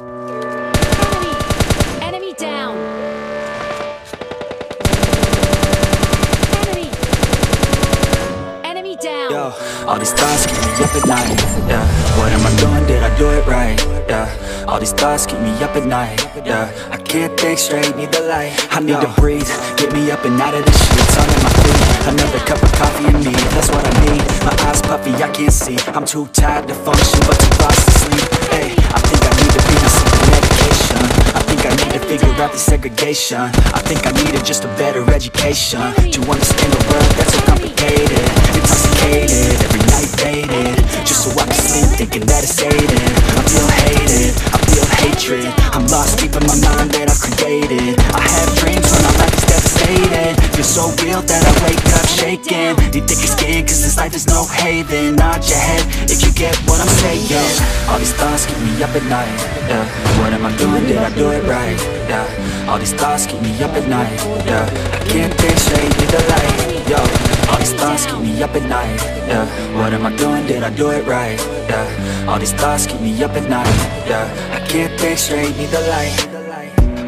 Enemy! Enemy down! Enemy! Enemy down! Yo, all these thoughts keep me up at night. Yeah, what am I doing? Did I do it right? Yeah, all these thoughts keep me up at night. Yeah, I can't think straight, need the light. I need to breathe, get me up and out of the sheets. I'm in my feet, another cup of coffee in me. That's what I need. My eyes puffy, I can't see. I'm too tired to function, but too lost to sleep. Need to figure out the segregation. I think I needed just a better education to understand the world that's so complicated, intoxicated, every night faded, just so I can sleep thinking that it's hated. I feel hated, I feel hatred. I'm lost deep in my mind that I've created. I have dreams when my life is devastated. Feel so real that I wake up shaking. Need thicker skin, cause this life is no haven. Nod your head if you get what I'm saying. All these thoughts keep me up at night. Yeah, what am I doing? Did I do it right? Yeah, all these thoughts keep me up at night. Yeah, I can't think straight, need the light. Yo, all these thoughts keep me up at night. Yeah, what am I doing? Did I do it right? Yeah, all these thoughts keep me up at night. Yeah, I can't think straight, need the light.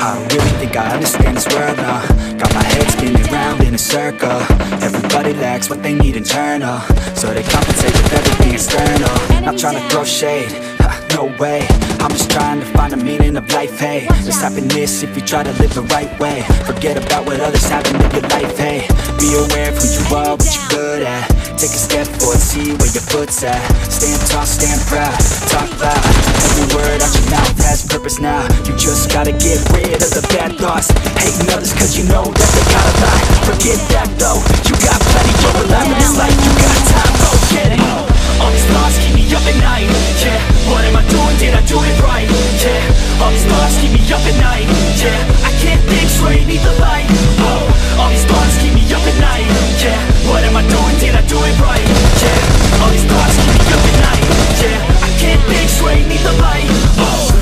I really think I understand this world now Got my head spinning round in a circle Everybody lacks what they need internal So they compensate with everything external Not trying to throw shade, ha, no way I'm just trying to find the meaning of life, hey. There's happiness if you try to live the right way. Forget about what others have and live your life, hey. Be aware of who you are, what you're good at. Take a step forward, see where your foot's at. Stand tall, stand proud, talk loud. Every word out your mouth has purpose now. You just gotta get rid of the bad thoughts. Hating others cause you know that they gotta lie. Forget that though, you got plenty, you're alive in this life You got time though. need the fight. Oh.